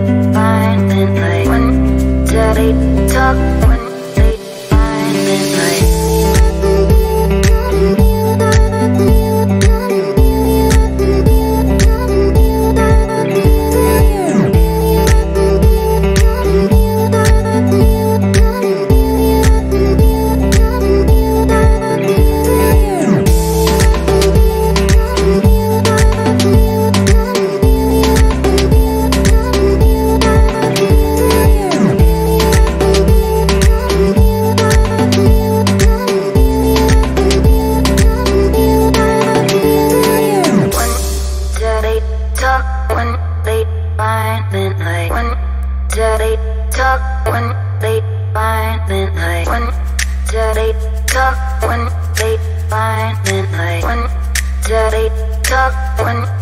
One, two, three, talk. then like when they talk when they violent like when they talk when they violent like when they talk when